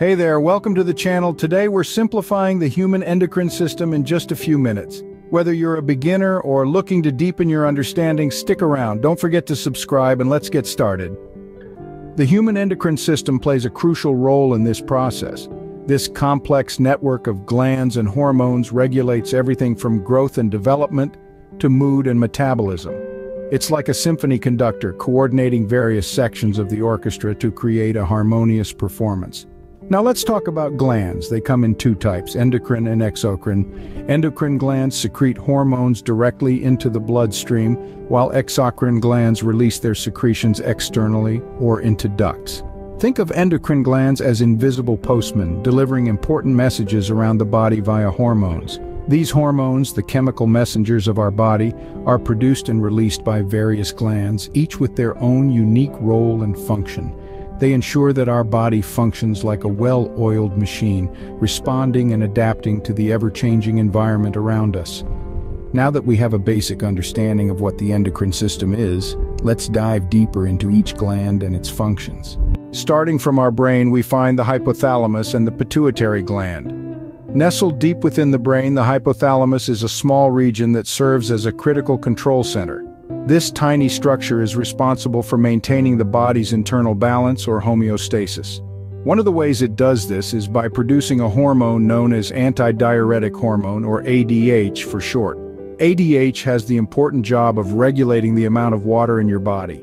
Hey there, welcome to the channel. Today we're simplifying the human endocrine system in just a few minutes. Whether you're a beginner or looking to deepen your understanding, stick around. Don't forget to subscribe and let's get started. The human endocrine system plays a crucial role in this process. This complex network of glands and hormones regulates everything from growth and development to mood and metabolism. It's like a symphony conductor coordinating various sections of the orchestra to create a harmonious performance. Now let's talk about glands. They come in two types, endocrine and exocrine. Endocrine glands secrete hormones directly into the bloodstream, while exocrine glands release their secretions externally or into ducts. Think of endocrine glands as invisible postmen, delivering important messages around the body via hormones. These hormones, the chemical messengers of our body, are produced and released by various glands, each with their own unique role and function. They ensure that our body functions like a well-oiled machine, responding and adapting to the ever-changing environment around us. Now that we have a basic understanding of what the endocrine system is, let's dive deeper into each gland and its functions. Starting from our brain, we find the hypothalamus and the pituitary gland. Nestled deep within the brain, the hypothalamus is a small region that serves as a critical control center. This tiny structure is responsible for maintaining the body's internal balance or homeostasis. One of the ways it does this is by producing a hormone known as antidiuretic hormone, or ADH for short. ADH has the important job of regulating the amount of water in your body.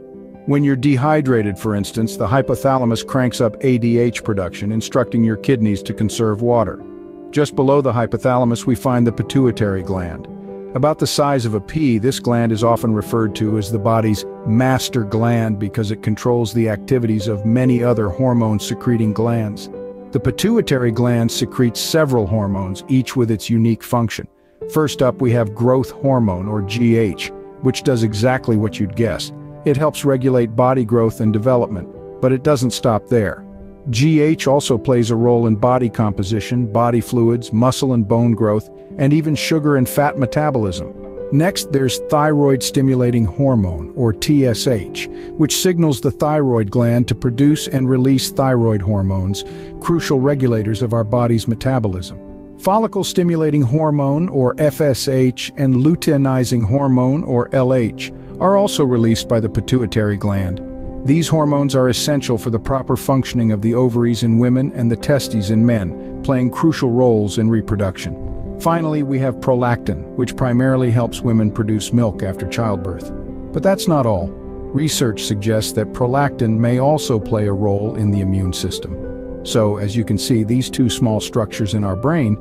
When you're dehydrated, for instance, the hypothalamus cranks up ADH production, instructing your kidneys to conserve water. Just below the hypothalamus we find the pituitary gland. About the size of a pea, this gland is often referred to as the body's master gland because it controls the activities of many other hormone-secreting glands. The pituitary gland secretes several hormones, each with its unique function. First up we have growth hormone, or GH, which does exactly what you'd guess. It helps regulate body growth and development, but it doesn't stop there. GH also plays a role in body composition, body fluids, muscle and bone growth, and even sugar and fat metabolism. Next, there's thyroid-stimulating hormone, or TSH, which signals the thyroid gland to produce and release thyroid hormones, crucial regulators of our body's metabolism. Follicle-stimulating hormone, or FSH, and luteinizing hormone, or LH, are also released by the pituitary gland. These hormones are essential for the proper functioning of the ovaries in women and the testes in men, playing crucial roles in reproduction. Finally, we have prolactin, which primarily helps women produce milk after childbirth. But that's not all. Research suggests that prolactin may also play a role in the immune system. So, as you can see, these two small structures in our brain,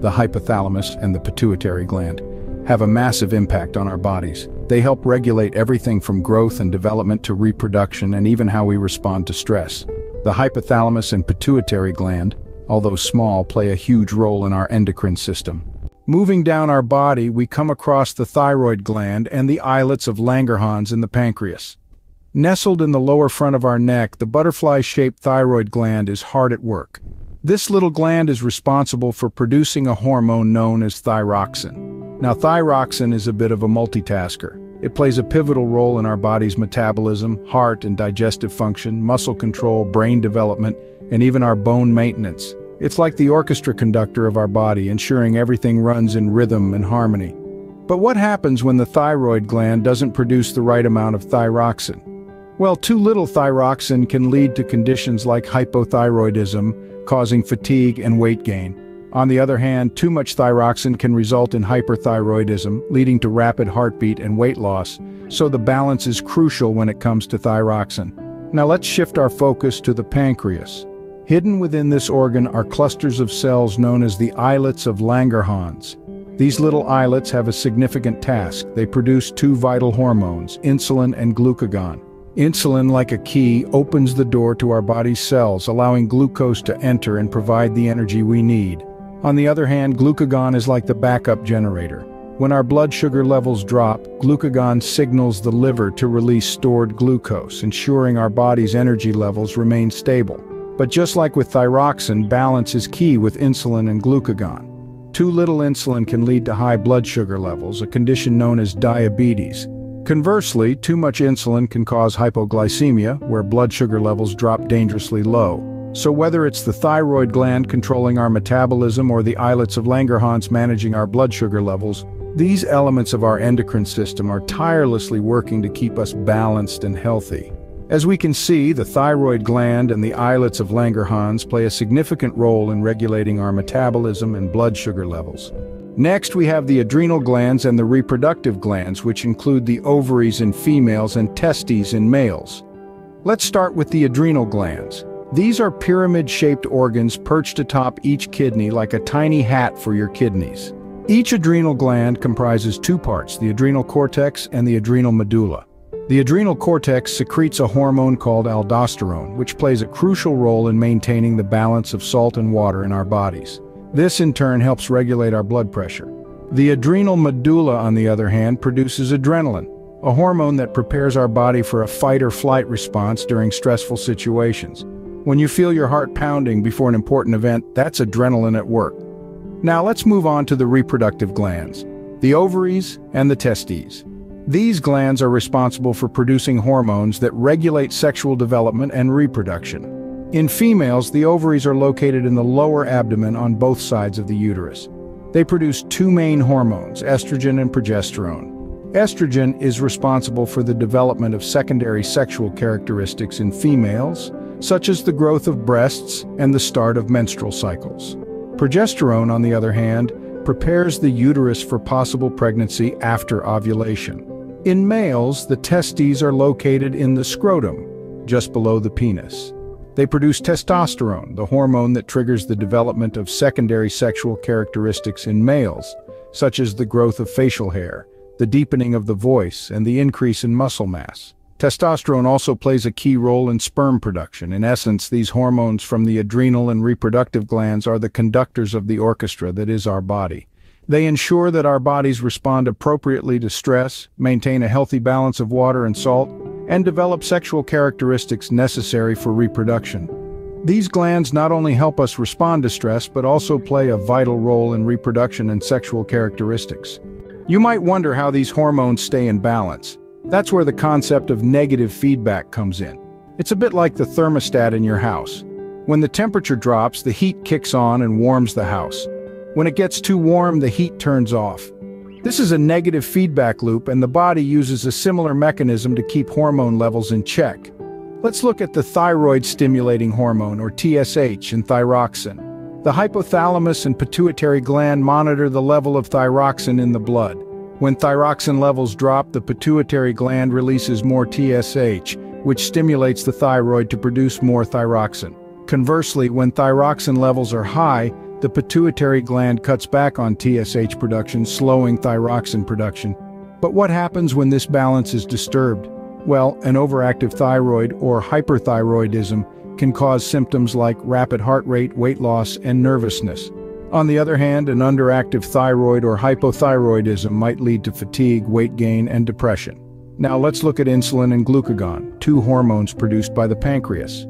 the hypothalamus and the pituitary gland, have a massive impact on our bodies. They help regulate everything from growth and development to reproduction and even how we respond to stress. The hypothalamus and pituitary gland, although small, play a huge role in our endocrine system. Moving down our body, we come across the thyroid gland and the islets of Langerhans in the pancreas. Nestled in the lower front of our neck, the butterfly-shaped thyroid gland is hard at work. This little gland is responsible for producing a hormone known as thyroxine. Now thyroxin is a bit of a multitasker. It plays a pivotal role in our body's metabolism, heart and digestive function, muscle control, brain development, and even our bone maintenance. It's like the orchestra conductor of our body, ensuring everything runs in rhythm and harmony. But what happens when the thyroid gland doesn't produce the right amount of thyroxin? Well, too little thyroxin can lead to conditions like hypothyroidism, causing fatigue and weight gain. On the other hand, too much thyroxine can result in hyperthyroidism, leading to rapid heartbeat and weight loss, so the balance is crucial when it comes to thyroxine. Now let's shift our focus to the pancreas. Hidden within this organ are clusters of cells known as the islets of Langerhans. These little islets have a significant task. They produce two vital hormones, insulin and glucagon. Insulin, like a key, opens the door to our body's cells, allowing glucose to enter and provide the energy we need. On the other hand, glucagon is like the backup generator. When our blood sugar levels drop, glucagon signals the liver to release stored glucose, ensuring our body's energy levels remain stable. But just like with thyroxine, balance is key with insulin and glucagon. Too little insulin can lead to high blood sugar levels, a condition known as diabetes. Conversely, too much insulin can cause hypoglycemia, where blood sugar levels drop dangerously low. So whether it's the thyroid gland controlling our metabolism or the islets of Langerhans managing our blood sugar levels, these elements of our endocrine system are tirelessly working to keep us balanced and healthy. As we can see, the thyroid gland and the islets of Langerhans play a significant role in regulating our metabolism and blood sugar levels. Next, we have the adrenal glands and the reproductive glands, which include the ovaries in females and testes in males. Let's start with the adrenal glands. These are pyramid-shaped organs perched atop each kidney like a tiny hat for your kidneys. Each adrenal gland comprises two parts, the adrenal cortex and the adrenal medulla. The adrenal cortex secretes a hormone called aldosterone, which plays a crucial role in maintaining the balance of salt and water in our bodies. This in turn helps regulate our blood pressure. The adrenal medulla, on the other hand, produces adrenaline, a hormone that prepares our body for a fight or flight response during stressful situations. When you feel your heart pounding before an important event, that's adrenaline at work. Now let's move on to the reproductive glands, the ovaries and the testes. These glands are responsible for producing hormones that regulate sexual development and reproduction. In females, the ovaries are located in the lower abdomen on both sides of the uterus. They produce two main hormones, estrogen and progesterone. Estrogen is responsible for the development of secondary sexual characteristics in females, such as the growth of breasts and the start of menstrual cycles. Progesterone, on the other hand, prepares the uterus for possible pregnancy after ovulation. In males, the testes are located in the scrotum, just below the penis. They produce testosterone, the hormone that triggers the development of secondary sexual characteristics in males, such as the growth of facial hair, the deepening of the voice, and the increase in muscle mass. Testosterone also plays a key role in sperm production. In essence, these hormones from the adrenal and reproductive glands are the conductors of the orchestra that is our body. They ensure that our bodies respond appropriately to stress, maintain a healthy balance of water and salt, and develop sexual characteristics necessary for reproduction. These glands not only help us respond to stress, but also play a vital role in reproduction and sexual characteristics. You might wonder how these hormones stay in balance. That's where the concept of negative feedback comes in. It's a bit like the thermostat in your house. When the temperature drops, the heat kicks on and warms the house. When it gets too warm, the heat turns off. This is a negative feedback loop and the body uses a similar mechanism to keep hormone levels in check. Let's look at the thyroid-stimulating hormone, or TSH, and thyroxin. The hypothalamus and pituitary gland monitor the level of thyroxin in the blood. When thyroxin levels drop, the pituitary gland releases more TSH, which stimulates the thyroid to produce more thyroxin. Conversely, when thyroxin levels are high, the pituitary gland cuts back on TSH production, slowing thyroxin production. But what happens when this balance is disturbed? Well, an overactive thyroid or hyperthyroidism can cause symptoms like rapid heart rate, weight loss, and nervousness. On the other hand, an underactive thyroid or hypothyroidism might lead to fatigue, weight gain, and depression. Now let's look at insulin and glucagon, two hormones produced by the pancreas.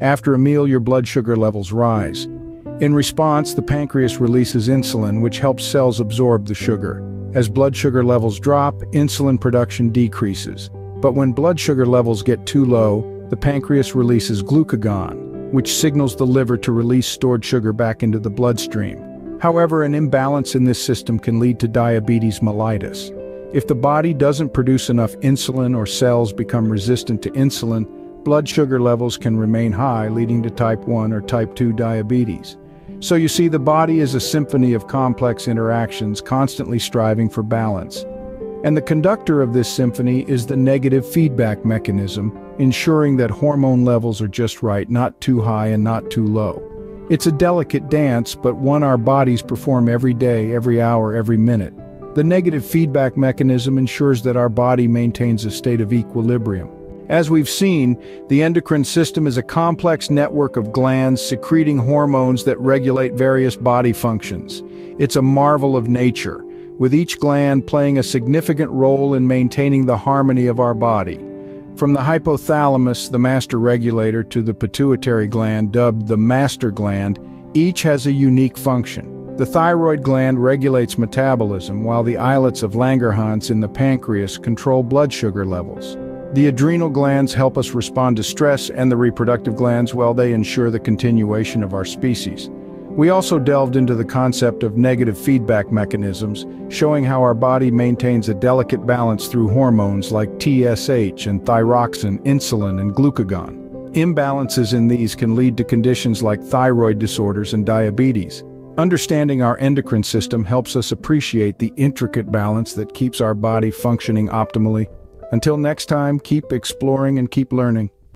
After a meal, your blood sugar levels rise. In response, the pancreas releases insulin, which helps cells absorb the sugar. As blood sugar levels drop, insulin production decreases. But when blood sugar levels get too low, the pancreas releases glucagon, which signals the liver to release stored sugar back into the bloodstream. However, an imbalance in this system can lead to diabetes mellitus. If the body doesn't produce enough insulin or cells become resistant to insulin, blood sugar levels can remain high, leading to type 1 or type 2 diabetes. So you see, the body is a symphony of complex interactions constantly striving for balance. And the conductor of this symphony is the negative feedback mechanism, ensuring that hormone levels are just right, not too high and not too low. It's a delicate dance, but one our bodies perform every day, every hour, every minute. The negative feedback mechanism ensures that our body maintains a state of equilibrium. As we've seen, the endocrine system is a complex network of glands secreting hormones that regulate various body functions. It's a marvel of nature, with each gland playing a significant role in maintaining the harmony of our body. From the hypothalamus, the master regulator, to the pituitary gland, dubbed the master gland, each has a unique function. The thyroid gland regulates metabolism, while the islets of Langerhans in the pancreas control blood sugar levels. The adrenal glands help us respond to stress and the reproductive glands, well, they ensure the continuation of our species. We also delved into the concept of negative feedback mechanisms, showing how our body maintains a delicate balance through hormones like TSH and thyroxine, insulin, and glucagon. Imbalances in these can lead to conditions like thyroid disorders and diabetes. Understanding our endocrine system helps us appreciate the intricate balance that keeps our body functioning optimally. Until next time, keep exploring and keep learning.